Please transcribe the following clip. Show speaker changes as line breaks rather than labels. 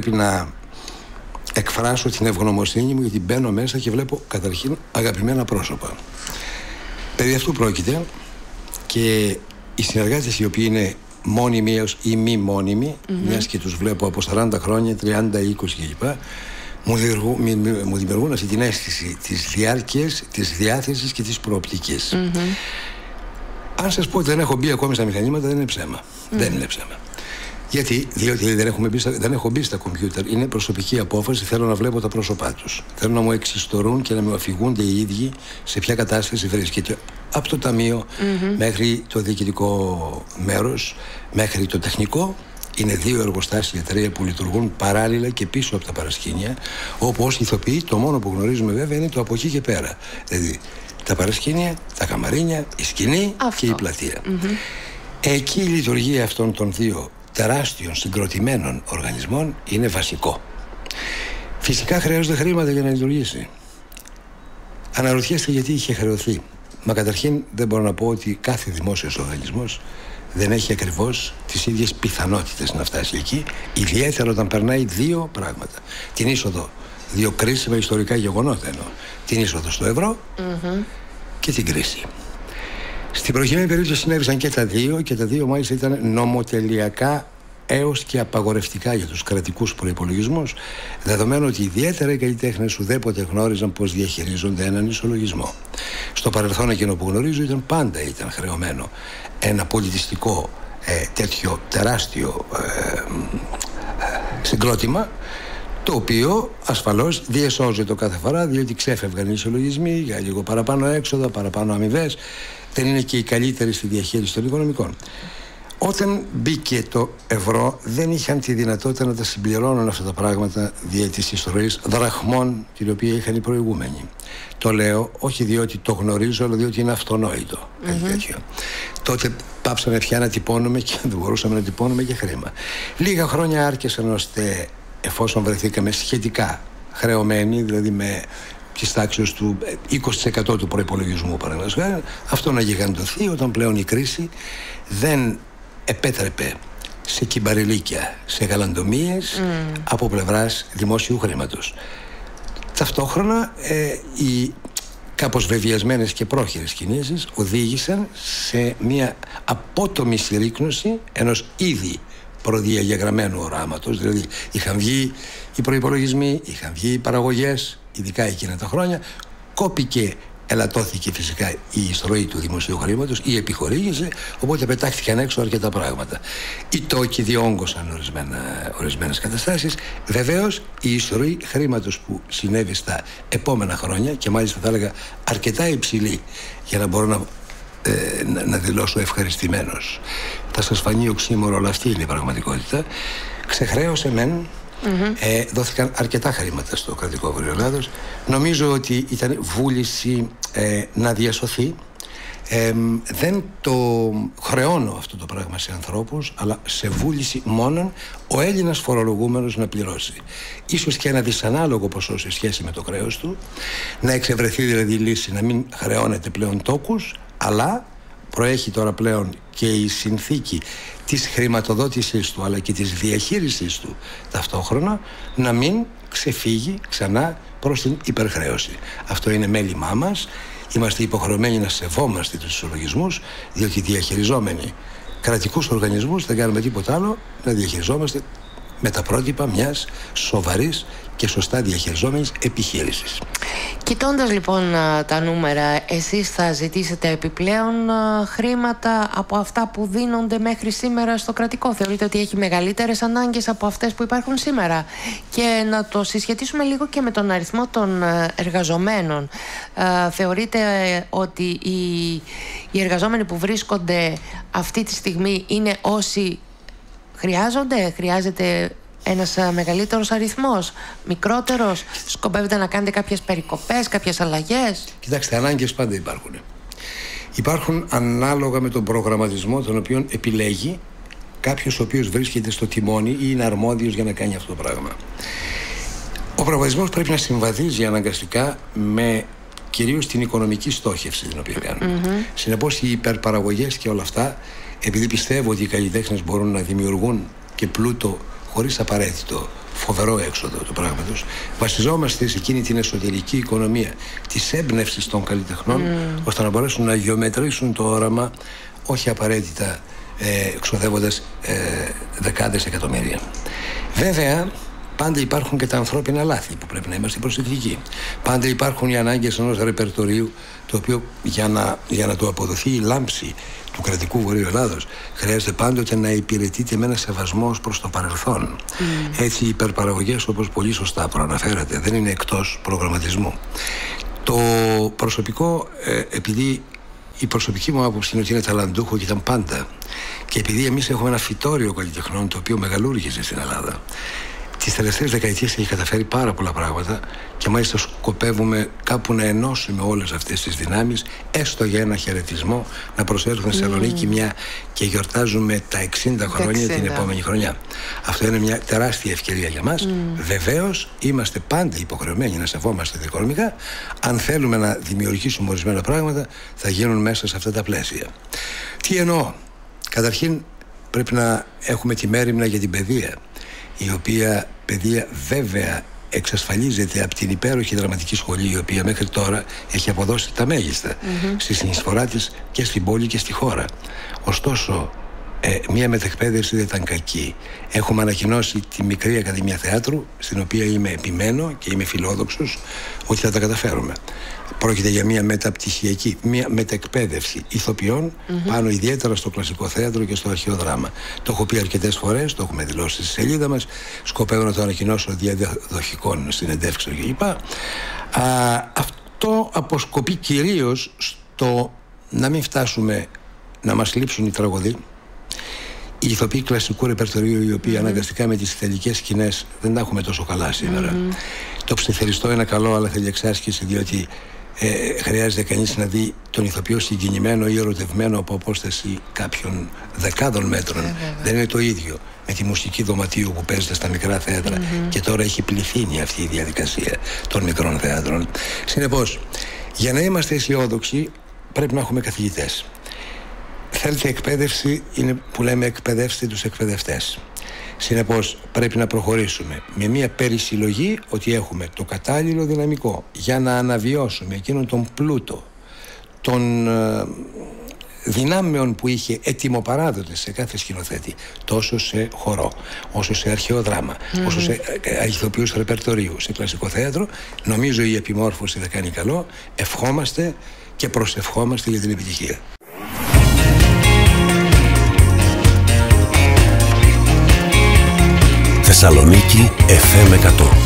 πρέπει να εκφράσω την ευγνωμοσύνη μου γιατί μπαίνω μέσα και βλέπω καταρχήν αγαπημένα πρόσωπα. Περί αυτού πρόκειται και οι συνεργάτες οι οποίοι είναι μόνιμοι ή μη μόνιμοι, mm-hmm. μιας και τους βλέπω από 40 χρόνια, 30, 20 κλπ. Μου δημιουργούν, μου δημιουργούν αυτή την αίσθηση της διάρκειας, της διάθεσης και της προοπτικής. Αν σας πω ότι δεν έχω μπει ακόμη στα μηχανήματα δεν είναι ψέμα. Δεν είναι ψέμα. Γιατί, διότι δεν, έχουμε μπει στα, δεν έχω μπει στα κομπιούτερ. Είναι προσωπική απόφαση. Θέλω να βλέπω τα πρόσωπά τους. Θέλω να μου εξιστορούν και να μου αφηγούνται οι ίδιοι σε ποια κατάσταση βρίσκεται. Από το ταμειο μέχρι το διοικητικό μέρος, μέχρι το τεχνικό. Είναι δύο εργοστάσια, τρία που λειτουργούν παράλληλα και πίσω από τα παρασκήνια. Όπου ω ηθοποιοί το μόνο που γνωρίζουμε βέβαια είναι το από εκεί και πέρα. Δηλαδή τα παρασκήνια, τα καμαρίνια, η σκηνή και η πλατεία. Εκεί η λειτουργία αυτών των δύο τεράστιων συγκροτημένων οργανισμών είναι βασικό. Φυσικά χρειάζονται χρήματα για να λειτουργήσει. Αναρωτιέστε γιατί είχε χρεωθεί. Μα καταρχήν δεν μπορώ να πω ότι κάθε δημόσιος οργανισμός δεν έχει ακριβώς τις ίδιες πιθανότητες να φτάσει εκεί, ιδιαίτερα όταν περνάει δύο πράγματα. Την είσοδο, δύο κρίσιμα ιστορικά γεγονότα εννοώ. Την είσοδο στο ευρώ και την κρίση. Στην προηγούμενη περίπτωση συνέβησαν και τα δύο και τα δύο μάλιστα ήταν νομοτελειακά έως και απαγορευτικά για τους κρατικούς προϋπολογισμούς δεδομένου ότι ιδιαίτερα οι καλλιτέχνες ουδέποτε γνώριζαν πώς διαχειρίζονται έναν ισολογισμό. Στο παρελθόν εκείνο που γνωρίζω ήταν πάντα ήταν χρεωμένο ένα πολιτιστικό ε, τέτοιο τεράστιο ε, ε, συγκρότημα το οποίο ασφαλώς διεσώζεται κάθε φορά διότι ξέφευγαν οι ισολογισμοί για λίγο παραπάνω έξοδα, παραπάνω αμοιβές δεν είναι και οι καλύτεροι στη διαχείριση των οικονομικών. Όταν μπήκε το ευρώ δεν είχαν τη δυνατότητα να τα συμπληρώνουν αυτά τα πράγματα δια της ιστορίας δραχμών την οποία είχαν οι προηγούμενοι. Το λέω όχι διότι το γνωρίζω αλλά διότι είναι αυτονόητο τέτοιο. Τότε πάψαμε πια να τυπώνουμε και δεν μπορούσαμε να τυπώνουμε και χρήμα. Λίγα χρόνια άρκεσαν ώστε εφόσον βρεθήκαμε σχετικά χρεωμένοι, δηλαδή με τη τάξη του 20% του προπολογισμού, παραδείγματος αυτό να γιγαντωθεί όταν πλέον η κρίση δεν επέτρεπε σε κυμπαριλίκια, σε γαλαντομίες από πλευράς δημόσιου χρήματος. Ταυτόχρονα ε, οι κάπως βεβαιασμένες και πρόχειρες κινήσεις οδήγησαν σε μια απότομη συρρήκνωση ενός ήδη προδιαγεγραμμένου οράματος δηλαδή είχαν βγει οι προϋπολογισμοί, είχαν βγει οι παραγωγές ειδικά εκείνα τα χρόνια κόπηκε ελαττώθηκε φυσικά η εισρωή του δημοσίου χρήματος, η επιχορήγηση, οπότε πετάχτηκαν έξω αρκετά πράγματα. Οι τόκοι διόγκωσαν ορισμένες καταστάσεις. Βεβαίως η εισρωή χρήματος που συνέβη στα επόμενα χρόνια και μάλιστα θα έλεγα αρκετά υψηλή για να μπορώ να, ε, να, δηλώσω ευχαριστημένος. Θα σας φανεί οξύμορο, αλλά αυτή είναι η πραγματικότητα. Ξεχρέωσε μεν ε, δόθηκαν αρκετά χρήματα στο κρατικό βορείο Νομίζω ότι ήταν βούληση ε, να διασωθεί. Ε, δεν το χρεώνω αυτό το πράγμα σε ανθρώπους αλλά σε βούληση μόνον ο Έλληνας φορολογούμενος να πληρώσει ίσως και ένα δυσανάλογο ποσό σε σχέση με το χρέος του να εξευρεθεί δηλαδή λύση να μην χρεώνεται πλέον τόκους αλλά προέχει τώρα πλέον και η συνθήκη της χρηματοδότησης του αλλά και της διαχείρισης του ταυτόχρονα να μην ξεφύγει ξανά προς την υπερχρέωση. Αυτό είναι μέλημά μας. Είμαστε υποχρεωμένοι να σεβόμαστε τους ισολογισμούς διότι διαχειριζόμενοι κρατικούς οργανισμούς δεν κάνουμε τίποτα άλλο να διαχειριζόμαστε με τα πρότυπα μιας σοβαρής και σωστά διαχειριζόμενης επιχείρησης.
Κοιτώντας λοιπόν τα νούμερα, εσείς θα ζητήσετε επιπλέον χρήματα από αυτά που δίνονται μέχρι σήμερα στο κρατικό; Θεωρείτε ότι έχει μεγαλύτερες ανάγκες από αυτές που υπάρχουν σήμερα; Και να το συσχετίσουμε λίγο και με τον αριθμό των εργαζομένων. Θεωρείτε ότι οι, οι εργαζόμενοι που βρίσκονται αυτή τη στιγμή είναι όσοι χρειάζονται, χρειάζεται ένας μεγαλύτερος αριθμός, μικρότερος, σκοπεύετε να κάνετε κάποιες περικοπές, κάποιες αλλαγές;
Κοιτάξτε, ανάγκες πάντα υπάρχουν. Υπάρχουν ανάλογα με τον προγραμματισμό τον οποίο επιλέγει κάποιος ο οποίος βρίσκεται στο τιμόνι ή είναι αρμόδιος για να κάνει αυτό το πράγμα. Ο προγραμματισμός πρέπει να συμβαδίζει αναγκαστικά με κυρίως την οικονομική στόχευση την οποία κάνουμε. Mm-hmm. Συνεπώς, οι υπερπαραγωγές και όλα αυτά, επειδή πιστεύω ότι οι καλλιτέχνες μπορούν να δημιουργούν και πλούτο χωρίς απαραίτητο φοβερό έξοδο του πράγματος βασιζόμαστε σε εκείνη την εσωτερική οικονομία της έμπνευσης των καλλιτεχνών mm. ώστε να μπορέσουν να γεωμετρήσουν το όραμα όχι απαραίτητα ε, ξοδεύοντας ε, δεκάδες εκατομμύρια βέβαια Πάντα υπάρχουν και τα ανθρώπινα λάθη που πρέπει να είμαστε προσεκτικοί. Πάντα υπάρχουν οι ανάγκες ενός ρεπερτορίου το οποίο για να, για να το αποδοθεί η λάμψη του κρατικού Βορείου Ελλάδος χρειάζεται πάντοτε να υπηρετείται με ένα σεβασμό προς το παρελθόν. Mm. Έτσι, οι υπερπαραγωγές, όπως πολύ σωστά προαναφέρατε, δεν είναι εκτός προγραμματισμού. Το προσωπικό, ε, επειδή η προσωπική μου άποψη είναι ότι είναι ταλαντούχο και ήταν πάντα. Και επειδή εμείς έχουμε ένα φυτόριο καλλιτεχνών το οποίο μεγαλούργησε στην Ελλάδα τις τελευταίες δεκαετίες έχει καταφέρει πάρα πολλά πράγματα και μάλιστα σκοπεύουμε κάπου να ενώσουμε όλες αυτές τις δυνάμεις, έστω για ένα χαιρετισμό, να προσέλθουμε στη Θεσσαλονίκη μια και γιορτάζουμε τα 60 χρόνια την επόμενη χρονιά. Αυτό είναι μια τεράστια ευκαιρία για μας. Mm. Βεβαίως, είμαστε πάντα υποχρεωμένοι να σεβόμαστε δικονομικά. Αν θέλουμε να δημιουργήσουμε ορισμένα πράγματα, θα γίνουν μέσα σε αυτά τα πλαίσια. Τι εννοώ; Καταρχήν, πρέπει να έχουμε τη μέρημνα για την παιδεία η οποία παιδεία βέβαια εξασφαλίζεται από την υπέροχη δραματική σχολή η οποία μέχρι τώρα έχει αποδώσει τα μέγιστα mm-hmm. στη συνεισφορά της και στην πόλη και στη χώρα. Ωστόσο, ε, μία μετεκπαίδευση δεν ήταν κακή. Έχουμε ανακοινώσει τη μικρή Ακαδημία Θεάτρου, στην οποία είμαι επιμένω και είμαι φιλόδοξος ότι θα τα καταφέρουμε. Πρόκειται για μια μεταπτυχιακή, μια μετεκπαίδευση πάνω ιδιαίτερα στο κλασικό θέατρο και στο αρχαίο δράμα. Το έχω πει αρκετές φορές, το έχουμε δηλώσει στη σελίδα μας. Σκοπεύω να το ανακοινώσω διαδοχικών συνεντεύξεων κλπ. Αυτό αποσκοπεί κυρίως στο να μην φτάσουμε να μας λείψουν οι τραγωδοί οι ηθοποιοί κλασικού ρεπερτορίου οι οποίοι αναγκαστικά με τις τελικές σκηνές δεν τα έχουμε τόσο καλά σήμερα το ψιθεριστό είναι καλό αλλά θέλει εξάσκηση διότι ε, χρειάζεται κανείς να δει τον ηθοποιό συγκινημένο ή ερωτευμένο από απόσταση κάποιων δεκάδων μέτρων. Ε, Δεν είναι το ίδιο με τη μουσική δωματίου που παίζεται στα μικρά και τώρα έχει πληθύνει αυτή η διαδικασία των μικρών θέατρων. Συνεπώς, για να είμαστε αισιόδοξοι πρέπει να έχουμε καθηγητές. Θέλετε εκπαίδευση, είναι που λέμε εκπαιδεύστε τους εκπαιδευτές. Συνεπώς πρέπει να προχωρήσουμε με μια περισυλλογή ότι έχουμε το κατάλληλο δυναμικό για να αναβιώσουμε εκείνον τον πλούτο των ε, δυνάμεων που είχε έτοιμοπαράδοτες σε κάθε σκηνοθέτη τόσο σε χορό, όσο σε αρχαίο δράμα, όσο σε ε, ηθοποιούς ρεπερτορίου, σε κλασικό θέατρο. Νομίζω η επιμόρφωση θα κάνει καλό. Ευχόμαστε και προσευχόμαστε για την επιτυχία
Θεσσαλονίκη FM 100